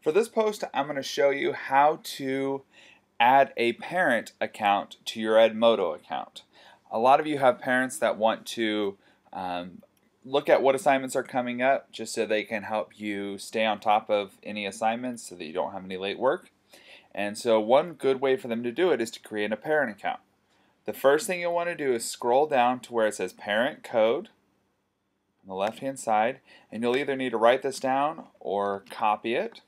For this post, I'm going to show you how to add a parent account to your Edmodo account. A lot of you have parents that want to um, look at what assignments are coming up just so they can help you stay on top of any assignments so that you don't have any late work. And so one good way for them to do it is to create a parent account. The first thing you'll want to do is scroll down to where it says parent code on the left hand side and you'll either need to write this down or copy it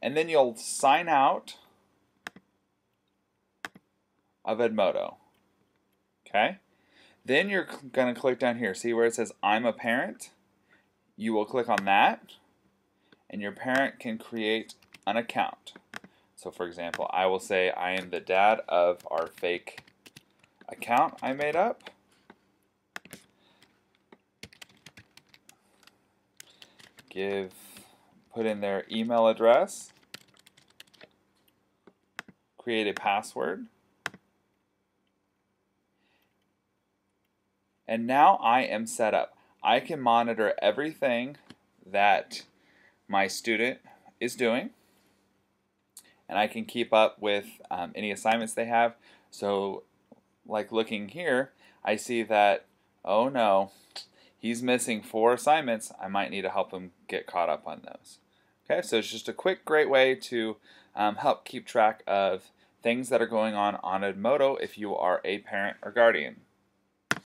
and then you'll sign out of Edmodo. Okay? Then you're going to click down here. See where it says I'm a parent? You will click on that and your parent can create an account. So for example, I will say I am the dad of our fake account I made up. Give put in their email address, create a password, and now I am set up. I can monitor everything that my student is doing and I can keep up with um, any assignments they have. So like looking here, I see that, oh no, he's missing four assignments. I might need to help him get caught up on those. Okay, so it's just a quick, great way to um, help keep track of things that are going on on Edmodo if you are a parent or guardian.